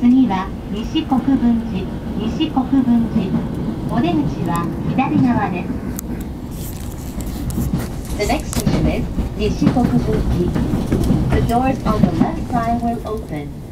次は西国分寺西国分寺お出口は左側です The next station is 西国分寺 The doors on the left side will open